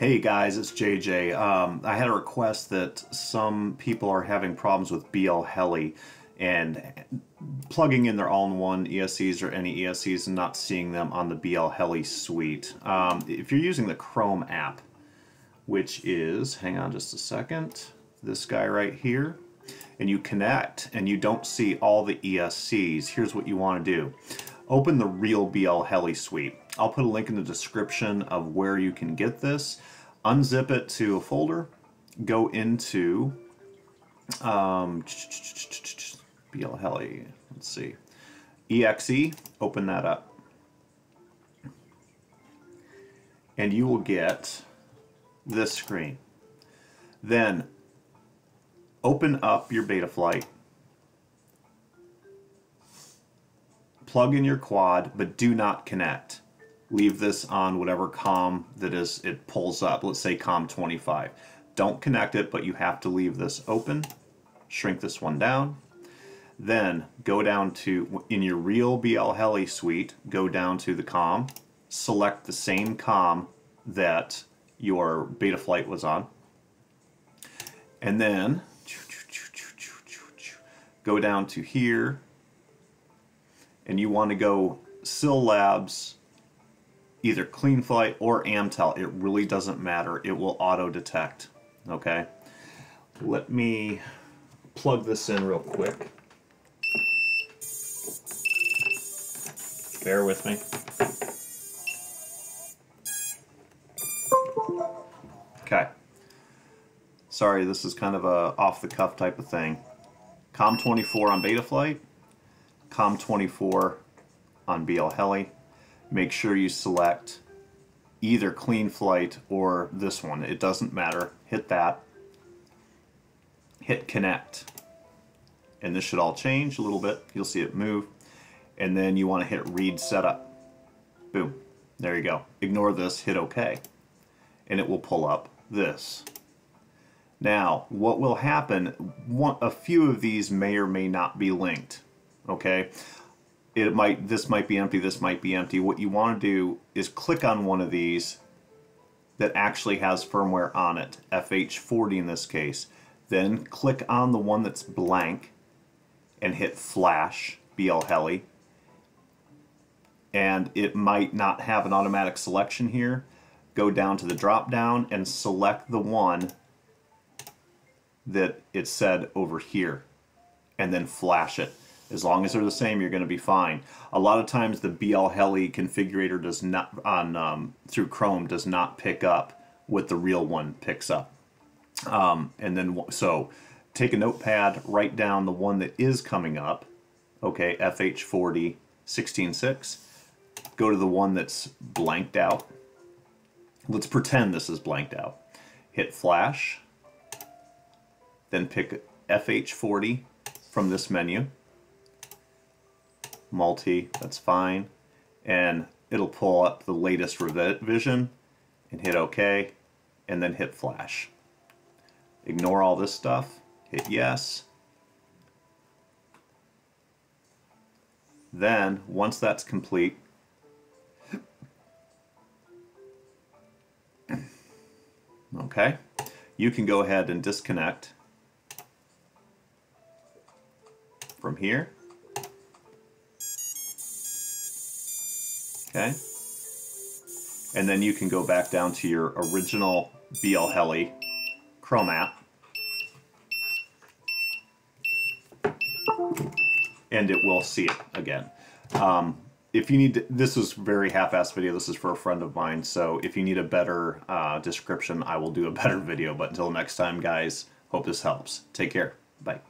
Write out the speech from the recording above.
Hey guys, it's JJ. Um, I had a request that some people are having problems with BL Heli and plugging in their all-in-one ESCs or any ESCs and not seeing them on the BL Heli suite. Um, if you're using the Chrome app, which is, hang on just a second, this guy right here, and you connect and you don't see all the ESCs, here's what you want to do. Open the real BL Heli suite. I'll put a link in the description of where you can get this. Unzip it to a folder, go into um, BL Heli, let's see, EXE, open that up. And you will get this screen. Then open up your Betaflight, plug in your quad, but do not connect. Leave this on whatever COM that is it pulls up. Let's say COM 25. Don't connect it, but you have to leave this open. Shrink this one down. Then go down to, in your real BL Heli suite, go down to the COM, select the same COM that your Betaflight was on, and then go down to here, and you want to go SIL Labs, either CleanFlight or Amtel. It really doesn't matter. It will auto-detect. Okay? Let me plug this in real quick. Bear with me. Okay. Sorry, this is kind of a off-the-cuff type of thing. COM24 on Betaflight, COM24 on BL Heli. Make sure you select either CleanFlight or this one. It doesn't matter. Hit that. Hit connect. And this should all change a little bit. You'll see it move. And then you want to hit read setup. Boom. There you go. Ignore this, hit OK. And it will pull up this. Now, what will happen, a few of these may or may not be linked, okay? It might, this might be empty, this might be empty. What you want to do is click on one of these that actually has firmware on it, FH40 in this case. Then click on the one that's blank and hit flash, BL Heli. And it might not have an automatic selection here. Go down to the drop down and select the one that it said over here and then flash it. As long as they're the same, you're going to be fine. A lot of times the BL Heli configurator does not on um, through Chrome does not pick up what the real one picks up. Um, and then so take a notepad, write down the one that is coming up. Okay, FH40 16.6. Go to the one that's blanked out. Let's pretend this is blanked out. Hit flash then pick FH40 from this menu. Multi, that's fine. And it'll pull up the latest revision and hit OK and then hit flash. Ignore all this stuff, hit yes. Then, once that's complete, okay, you can go ahead and disconnect from here. Okay. And then you can go back down to your original BL Heli Chrome app. And it will see it again. Um, if you need, to, this is very half-assed video. This is for a friend of mine. So if you need a better uh, description, I will do a better video. But until next time, guys, hope this helps. Take care. Bye.